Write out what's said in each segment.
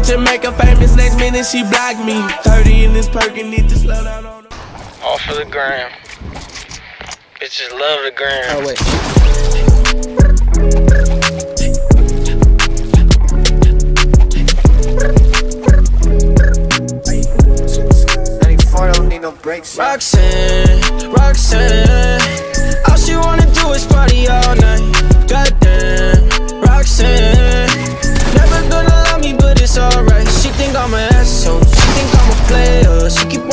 bitch and make her famous. Next minute she block me. 30 in this Perc and need to slow down on the. All for the gram. Bitches love the gram. Oh wait. don't need no breaks. Roxanne, Roxanne,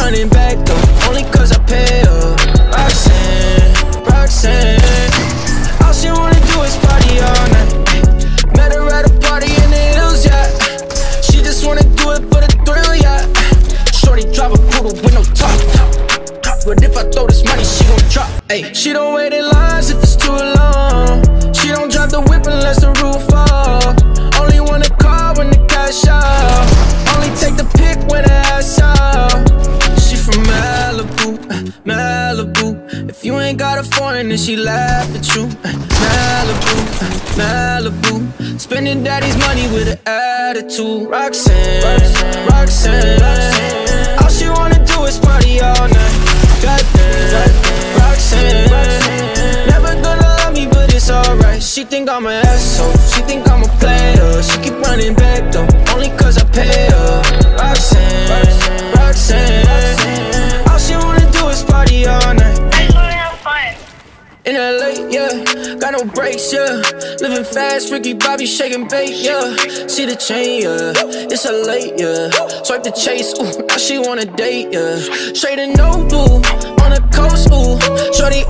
running back though, only cause I pay her. Roxanne, Roxanne, all she wanna do is party all night. Met her at a party in the hills, yeah. She just wanna do it for the thrill, yeah. Shorty drive a poodle with no top. But if I throw this money, she gon' drop. Ay, she don't wait in lines if it's too long. She don't drive the whip unless the Malibu, If you ain't got a foreign, then she laugh at you. Malibu, Malibu. Spending daddy's money with an attitude. Roxanne, Roxanne. All she wanna do is party all night. Goddamn, Roxanne. Never gonna love me, but it's alright. She think I'm an asshole. She think In LA, yeah, got no brakes, yeah. Living fast, Ricky Bobby shaking bait, yeah. See the chain, yeah. It's a late, yeah. Swipe the chase, ooh, now she wanna date, yeah. Straight and no blue, on the coast, ooh. Shorty